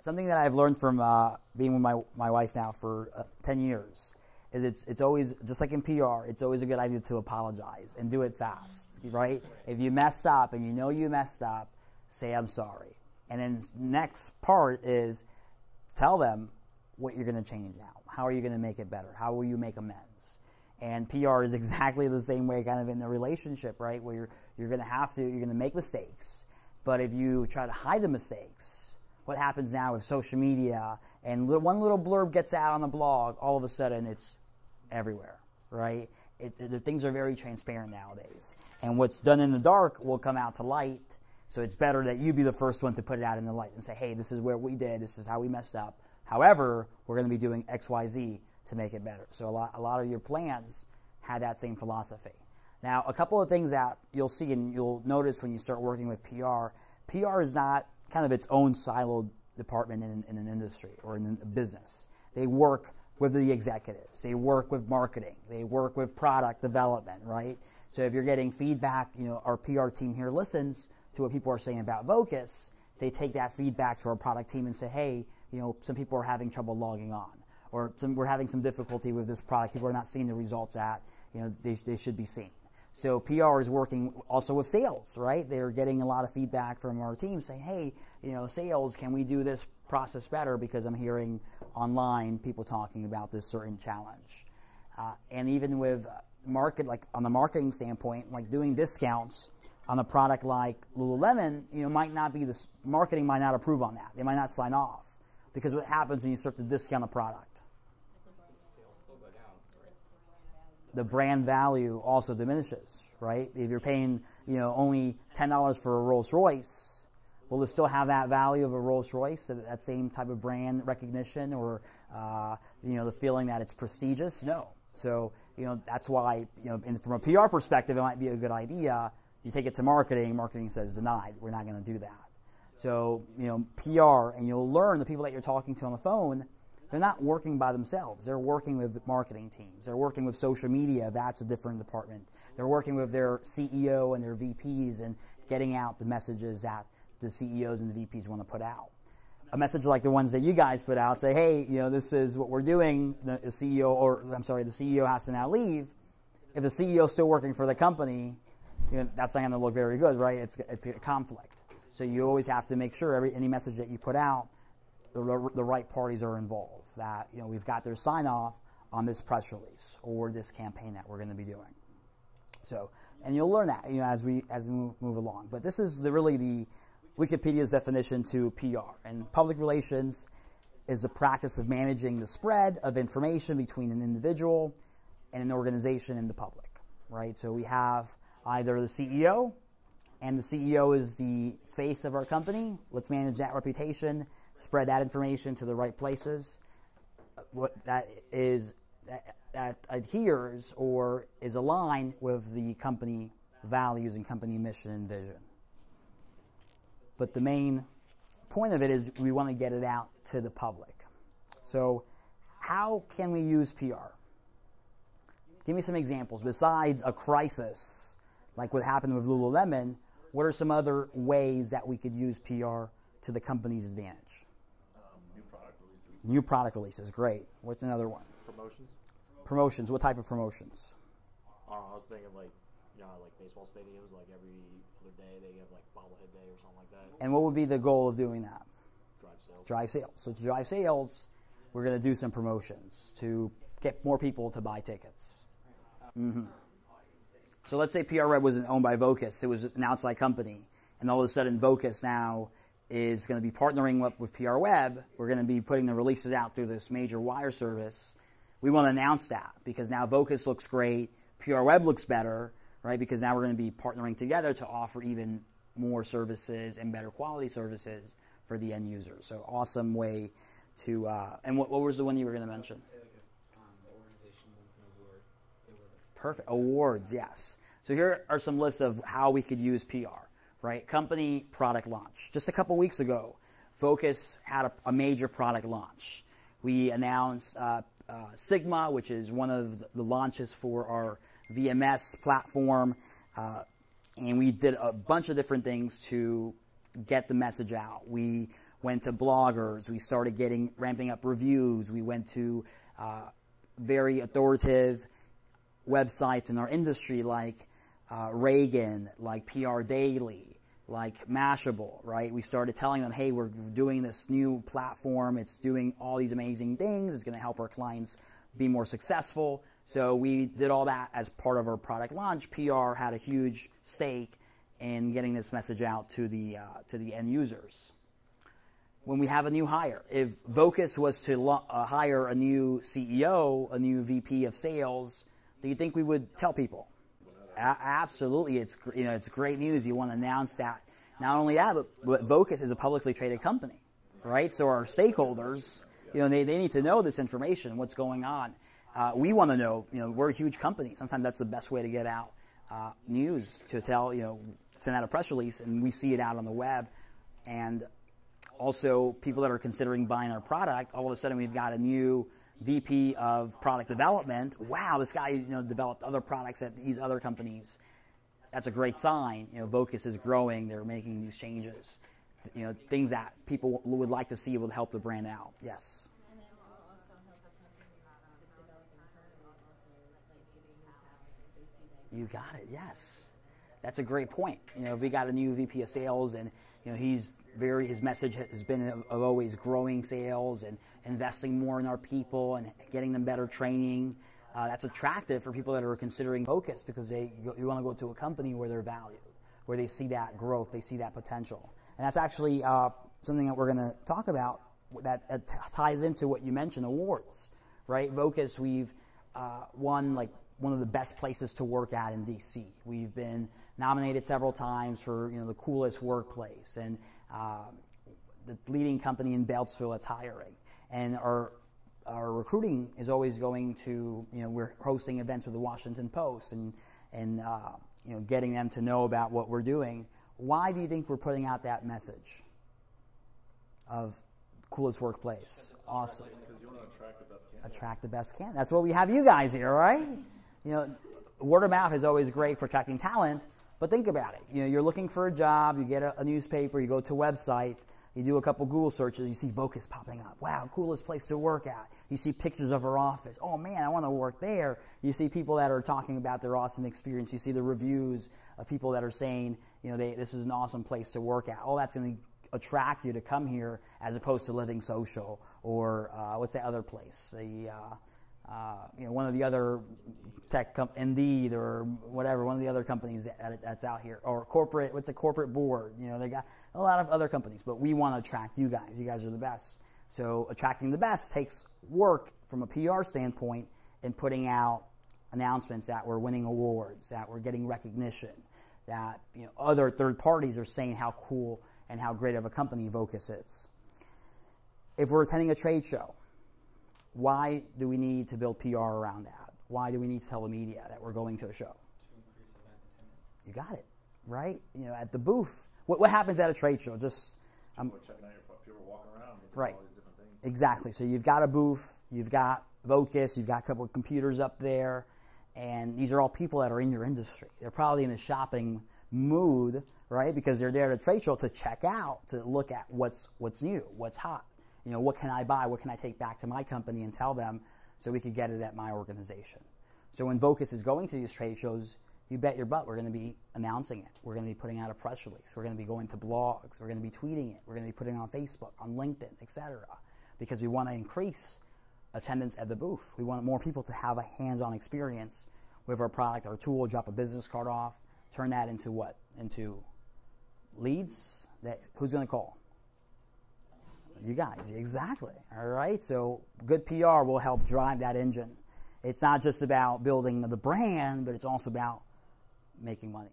something that I've learned from uh, being with my, my wife now for uh, 10 years is it's, it's always, just like in PR, it's always a good idea to apologize and do it fast, right? If you mess up and you know you messed up, say, I'm sorry. And then next part is tell them what you're going to change now. How are you going to make it better? How will you make amends? And PR is exactly the same way kind of in the relationship, right? Where you're, you're going to have to, you're going to make mistakes. But if you try to hide the mistakes, what happens now with social media and one little blurb gets out on the blog, all of a sudden it's everywhere, right? It, the things are very transparent nowadays. And what's done in the dark will come out to light. So it's better that you be the first one to put it out in the light and say, hey, this is where we did, this is how we messed up. However, we're going to be doing X, Y, Z to make it better. So a lot, a lot of your plans had that same philosophy. Now, a couple of things that you'll see and you'll notice when you start working with PR, PR is not kind of its own siloed department in, in an industry or in a business. They work with the executives. They work with marketing. They work with product development, right? So if you're getting feedback, you know, our PR team here listens to what people are saying about Vocus. They take that feedback to our product team and say, hey, you know, some people are having trouble logging on, or some, we're having some difficulty with this product. People are not seeing the results at, you know, they, they should be seen. So PR is working also with sales, right? They're getting a lot of feedback from our team saying, hey, you know, sales, can we do this process better? Because I'm hearing online people talking about this certain challenge. Uh, and even with market, like on the marketing standpoint, like doing discounts on a product like Lululemon, you know, might not be the marketing might not approve on that. They might not sign off because what happens when you start to discount a product? The brand value also diminishes, right? If you're paying, you know, only ten dollars for a Rolls Royce, will it still have that value of a Rolls Royce, that same type of brand recognition, or uh, you know, the feeling that it's prestigious? No. So you know, that's why you know, from a PR perspective, it might be a good idea. You take it to marketing, marketing says denied. We're not going to do that. So you know, PR, and you'll learn the people that you're talking to on the phone they're not working by themselves. They're working with marketing teams. They're working with social media. That's a different department. They're working with their CEO and their VPs and getting out the messages that the CEOs and the VPs want to put out. A message like the ones that you guys put out say, hey, you know, this is what we're doing. The CEO, or I'm sorry, the CEO has to now leave. If the CEO is still working for the company, you know, that's not going to look very good, right? It's, it's a conflict. So you always have to make sure every, any message that you put out the, the right parties are involved, that you know, we've got their sign off on this press release or this campaign that we're going to be doing. So, and you'll learn that you know, as we, as we move, along. But this is the, really the Wikipedia's definition to PR. And public relations is the practice of managing the spread of information between an individual and an organization and the public, right? So we have either the CEO, and the CEO is the face of our company. Let's manage that reputation spread that information to the right places. What that is that, that adheres or is aligned with the company values and company mission and vision. But the main point of it is we want to get it out to the public. So, how can we use PR? Give me some examples. Besides a crisis, like what happened with Lululemon, what are some other ways that we could use PR to the company's advantage? New product releases, great. What's another one? Promotions. Promotions. What type of promotions? I don't know. I was thinking like, you know, like baseball stadiums, like every other day they have like bobblehead day or something like that. And what would be the goal of doing that? Drive sales. Drive sales. So to drive sales, we're going to do some promotions to get more people to buy tickets. Mm-hmm. So let's say PR Web wasn't owned by Vocus; it was an outside company, and all of a sudden Vocus now is going to be partnering up with PR Web. We're going to be putting the releases out through this major wire service. We want to announce that because now Vocus looks great, PR Web looks better, right? Because now we're going to be partnering together to offer even more services and better quality services for the end user. So awesome way to. Uh, and what, what was the one you were going to mention? Perfect awards, yes. So here are some lists of how we could use PR right? Company product launch. Just a couple weeks ago, Vocus had a, a major product launch. We announced uh, uh, Sigma, which is one of the launches for our VMS platform, uh, and we did a bunch of different things to get the message out. We went to bloggers. We started getting ramping up reviews. We went to uh, very authoritative websites in our industry like uh, Ragan, like PR Daily, like Mashable, right? We started telling them, hey, we're doing this new platform. It's doing all these amazing things. It's going to help our clients be more successful. So we did all that as part of our product launch. PR had a huge stake in getting this message out to the, uh, to the end users. When we have a new hire, if Vocus was to lo- uh, hire a new CEO, a new VP of sales, do you think we would tell people? A- absolutely, it's you know it's great news. You want to announce that. Not only that, but, but Vocus is a publicly traded company, right? So our stakeholders, you know, they, they need to know this information, what's going on. Uh, we want to know, you know, we're a huge company. Sometimes that's the best way to get out uh, news to tell, you know, send out a press release, and we see it out on the web. And also, people that are considering buying our product, all of a sudden we've got a new VP of product development. Wow, this guy you know developed other products at these other companies. That's a great sign. You know, Vocus is growing. They're making these changes. You know, things that people would like to see will help the brand out. Yes. You got it. Yes, that's a great point. You know, we got a new VP of sales, and you know he's very his message has been of, always growing sales and investing more in our people and getting them better training. Uh, that's attractive for people that are considering Vocus because they you, want to go to a company where they're valued, where they see that growth, they see that potential, and that's actually uh, something that we're going to talk about that, that, ties into what you mentioned awards, right? Vocus, we've uh, won like one of the best places to work at in DC. We've been nominated several times for you know the coolest workplace and uh, the leading company in Beltsville that's hiring. And our our recruiting is always going to you know we're hosting events with the Washington Post and and uh, you know getting them to know about what we're doing. Why do you think we're putting out that message of coolest workplace? Awesome. Because you want to attract the best candidates. Attract the best candidates. That's what we have you guys here, right? You know, word of mouth is always great for attracting talent, but think about it. You know, you're looking for a job, you get a, a newspaper, you go to a website, you do a couple Google searches, you see Vocus popping up. Wow, coolest place to work at. You see pictures of her office. Oh man, I want to work there. You see people that are talking about their awesome experience. You see the reviews of people that are saying, you know, they, this is an awesome place to work at. All that's going to attract you to come here as opposed to Living Social or uh, what's that other place? The uh, uh, you know, one of the other tech, com- Indeed or whatever, one of the other companies that, that's out here, or corporate, what's a corporate board? You know, they got a lot of other companies, but we want to attract you guys. You guys are the best. So attracting the best takes work from a PR standpoint in putting out announcements that we're winning awards, that we're getting recognition, that you know, other third parties are saying how cool and how great of a company Vocus is. If we're attending a trade show, why do we need to build PR around that? Why do we need to tell the media that we're going to a show? To increase event attendance. You got it, right? You know, at the booth. What, what happens at a trade show? Just um, People are checking out your people walking around Right. all these different things. exactly. So you've got a booth, you've got Vocus, you've got a couple of computers up there, and these are all people that are in your industry. They're probably in a shopping mood, right? Because they're there at a trade show to check out, to look at what's what's new, what's hot. You know, what can I buy? What can I take back to my company and tell them so we could get it at my organization? So when Vocus is going to these trade shows, you bet your butt we're going to be announcing it. We're going to be putting out a press release. We're going to be going to blogs. We're going to be tweeting it. We're going to be putting it on Facebook, on LinkedIn, etc. Because we want to increase attendance at the booth. We want more people to have a hands-on experience with our product, our tool, drop a business card off, turn that into what? Into leads that who's going to call? You guys, exactly. All right. So good PR will help drive that engine. It's not just about building the brand, but it's also about making money.